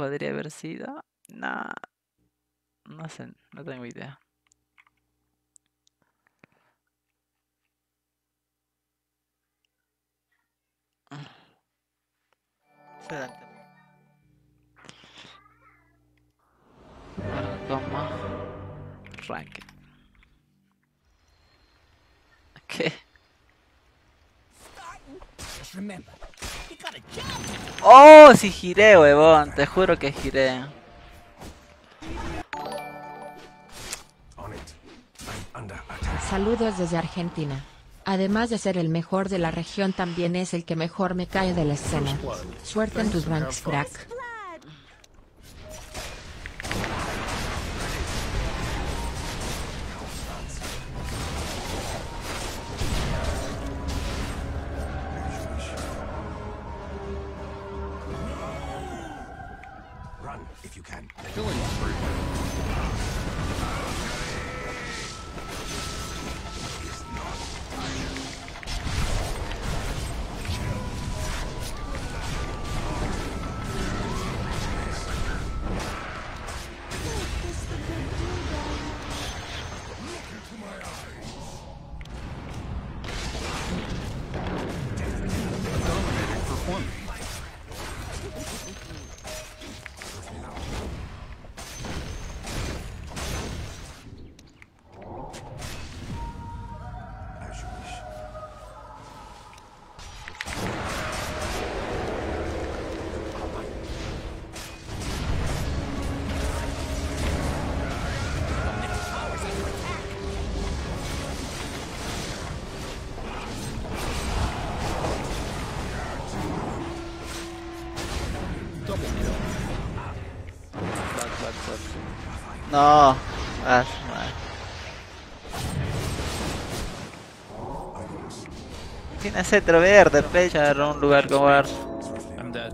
podría haber sido? No. No sé, no tengo idea. Ahora como ranking. ¿Qué? Just remember, Oh, sí giré, huevón. Te juro que giré. Saludos desde Argentina. Además de ser el mejor de la región, también es el que mejor me cae de la escena. Suerte en tus ranks, crack. Back, back, back. No. Ah. Tiene verde, pecha en un lugar como Ars. I'm dead.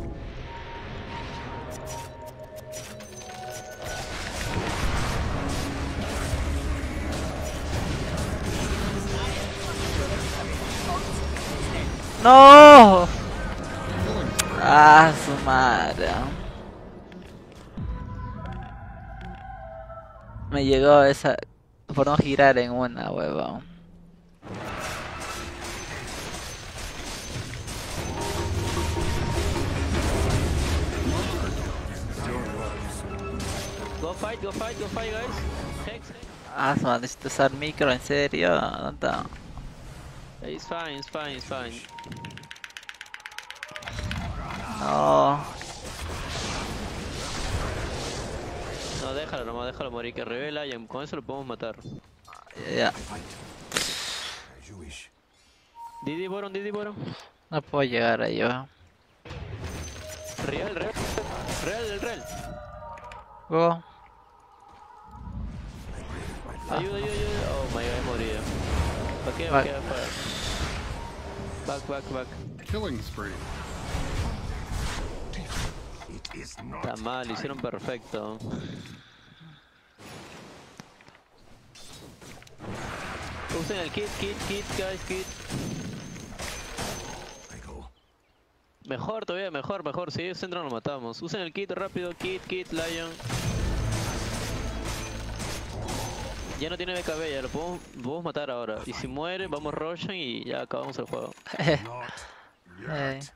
¡No! Ah, su madre. Me llegó esa por no girar en una, huevón. Go fight, go fight, go fight, guys. Hex, hex. Ah, necesito usar micro, en serio. ¿Dónde está? It's fine, it's fine, it's fine. No. No, déjalo nomás, déjalo morir, que revela y con eso lo podemos matar. Ya, wish. Didi Boron, Didi Boron. no puedo llegar ahí, yo. Real, real. Real, el real. Go. Ayuda, ayuda, ayuda. Oh my god, he morido. Back. vaquea, para. Back, back, back. Killing spree. Está mal, lo hicieron perfecto. Usen el kit, kit, kit, guys, kit. Mejor todavía, mejor, mejor. Si ellos entran, lo matamos. Usen el kit rápido, kit, kit, lion. Ya no tiene BKB, ya lo podemos, matar ahora. Y si muere, vamos Roshan y ya acabamos el juego. Yet.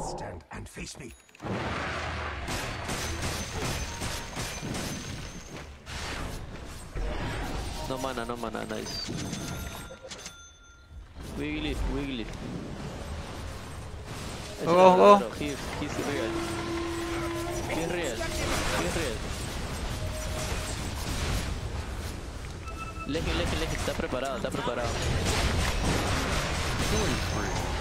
Stand and face me. No mana, no mana, nice. Wiggly, wiggly. Go, go. raro, He's, he's real. He's real. He's real. Leje, leje, leje, está preparado, está preparado. Killing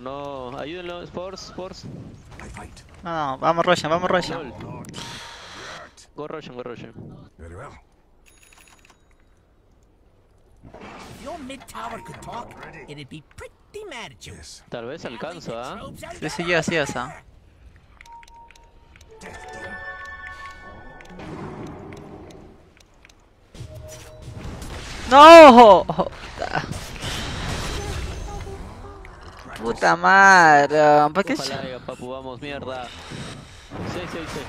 No. Ayúdenlo, Force, Force. No, no, vamos Roshan, vamos Roshan. Go Roshan, go Roshan. Pretty. Tal vez alcanzo, ¿ah? ¿eh? No! Puta madre, ¿para qué? Ojalá haya, papu, vamos, mierda. Sí, sí, sí.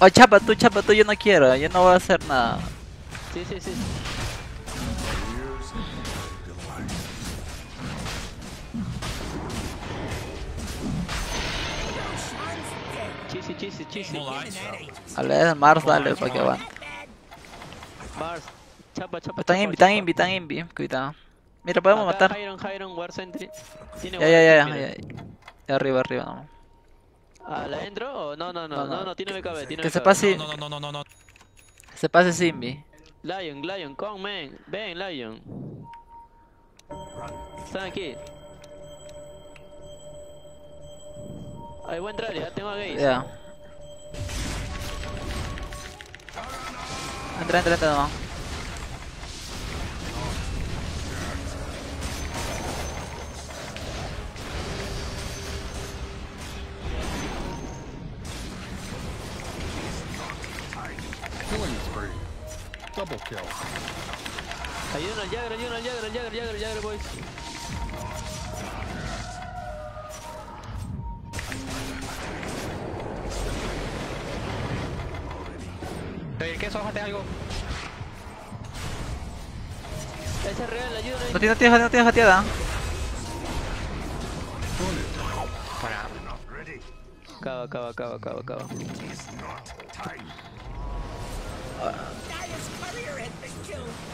Oh, chapa tú, chapa tú, yo no quiero, yo no voy a hacer nada. Sí, sí, sí. Chisi, chisi, chisi. Dale, Mars, dale, para que van. Mars. Chapa, chapa, Están invi, están invi, están invi, cuidado. Mira, podemos Acá, matar. Iron, Iron, War Sentry. Tiene Ya, ya, ya, ya, ya. Arriba, arriba, no. ¿A la entro o no, no, no, No, no, no. tiene BKB, tiene Que se pase, No, no, no, no, no, se pase Simbi. Lion, Lion, come, man. Ven, Lion. Están aquí. Ahí voy a entrar, ya tengo a Gaze. Ya. Entra, entra, entra, no. Double kill. Ayuden al Jagger, ayuden al Jagger, al Jagger, Jagger, Jagger, boys. ¿El queso, bájate algo? Ese es real, ayuden ahí. No tiene, no tiene, no tiene jateada. Para. Acaba, acaba, acaba, acaba, acaba.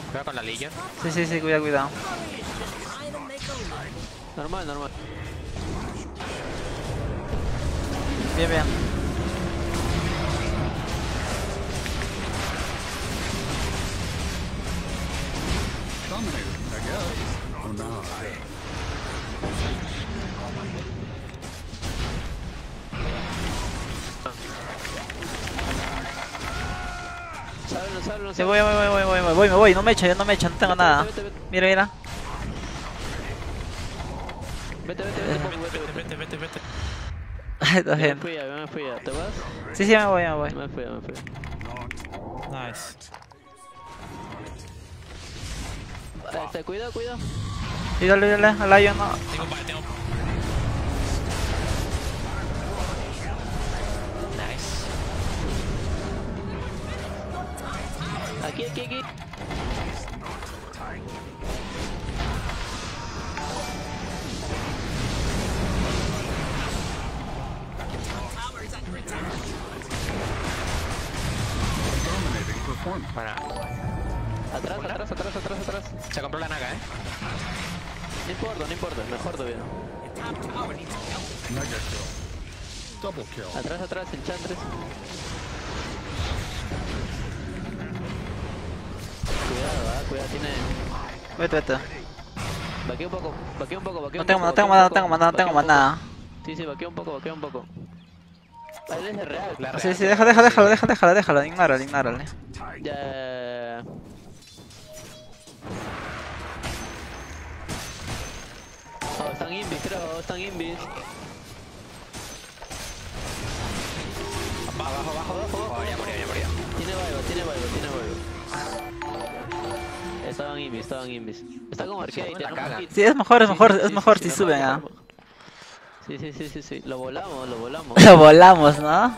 Cuidado con la Legion. Sí, sí, sí, cuidado, cuidado. Normal, normal. Bien, bien. Dominated, I guess. Oh no. Sábelo, Sí, voy, voy, voy, voy, voy, voy, voy, me voy, no me echo, yo no me echo, no tengo nada. Vete, vete, Mira, mira. Vete, vete, vete, Popu, vete, vete. Vete, vete, esta Ya me fui, ya me fui, ya. ¿Te vas? Sí, sí, me voy, me voy. Me fui, ya me fui. Nice. Este, cuidado, cuidado. Sí, dale, dale, al Lion, no. Tengo pa- tengo. Aquí, aquí, aquí. Para. Atrás, atrás, atrás, atrás, atrás. Se compró la naga, eh. No importa, no importa, mejor todavía. Kill. Double kill. Atrás, atrás, enchantres. Cuidado, tiene. Vete, vete. Vaquea un poco, vaquea un poco, vaquea No un tengo, poco. no tengo un no tengo más, no tengo vaquea más un nada. poco. Sí, sí, vaquea un poco, vaquea un poco. Él es de real. La Sí, sí, déjalo, déjalo, déjalo, déjalo, déjalo, déjalo, ignórale, ignórale. Ya. Oh, están invis, creo, están invis. Abajo, abajo, abajo, abajo. Oh, ya murió, ya murió. Tiene Vivo, tiene Vivo, tiene Vivo. Estaban invis, estaban invis. Está como arcade, cagan. hit. Sí, es mejor, es Sí, mejor, sí, sí, es sí, mejor sí, si sí, suben, ah. mejor. Sí, sí, sí, sí, sí. Lo volamos, lo volamos. Lo volamos, ¿no?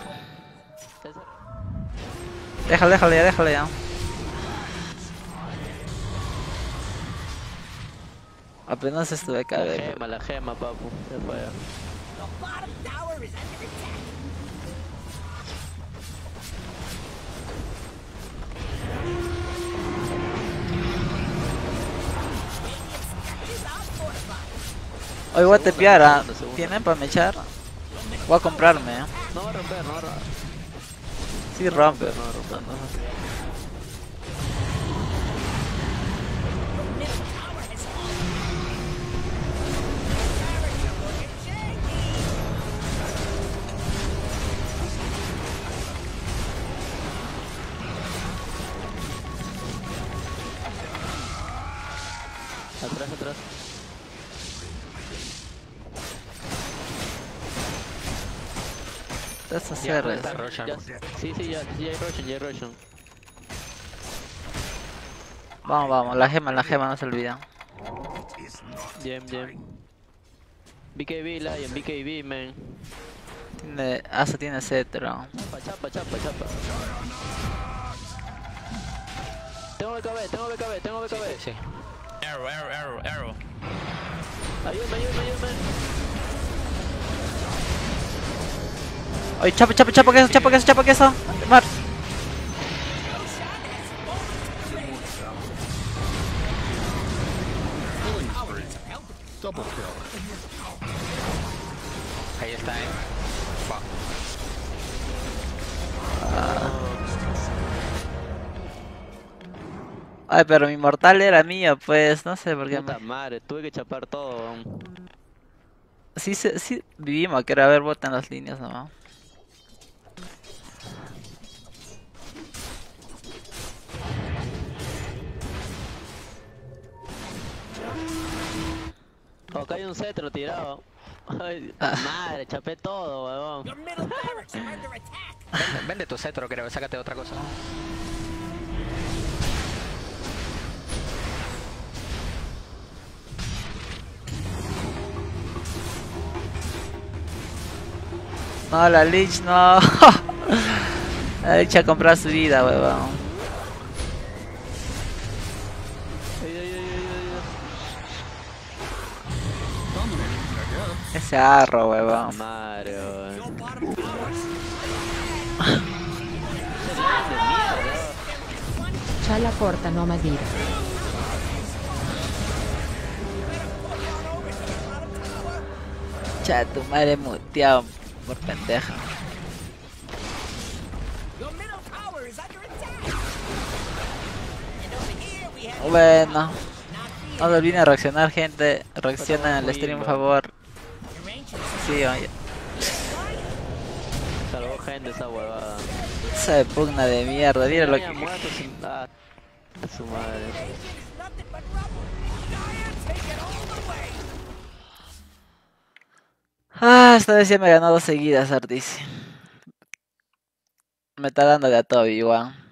Déjalo, déjalo ya, déjalo ya. Apenas estuve acá, La gema, la gema, papu. Se fue. Hoy voy a tepear, ah. ¿Tienen para mechar? Voy a comprarme, eh. No va a romper, no va a romper. Sí, rompe. No va a romper. Middle Está Roshan. Ya, sí, sí, ya, ya hay Roshan, ya hay Roshan. Vamos, vamos, la gema, la gema, no se not Gem, gem. BKB, Lion, BKB, man. Tiene, Asa tiene cetro. Chapa, chapa, chapa, chapa. Tengo BKB, tengo BKB, tengo BKB. Sí. Arrow, arrow, arrow, arrow. Ayúdame, ayúdame, ayúdame. Oye, chapa, chapa, chapa, que eso, chapa, que eso, chapa, que eso. Mar. Ahí está, eh. Va. Ay, pero mi mortal era mío, pues, no sé por qué. Puta me- madre, tuve que chapar todo. sí, sí, vivimos, que era ver, botan las líneas nomás. Acá hay un cetro tirado. Ay, madre, chapé todo, weón. Vende, vende tu cetro, creo. Sácate otra cosa. No, la Lich no. la Lich a comprar su vida, huevón. Ese arro, huevón. Towers. Chala corta no Madira. Cha, tu madre muteado por pendeja. Bueno, no se olviden reaccionar, gente. Reaccionen al stream, por favor. Sí. Salvó gente esa huevada. Esa de pugna de mierda, mira lo que. Sin... Ah, su madre. Ah, esta vez ya me ganó dos seguidas, Artis. Me está dando de a Toby, igual.